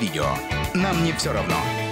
видео. Нам не все равно.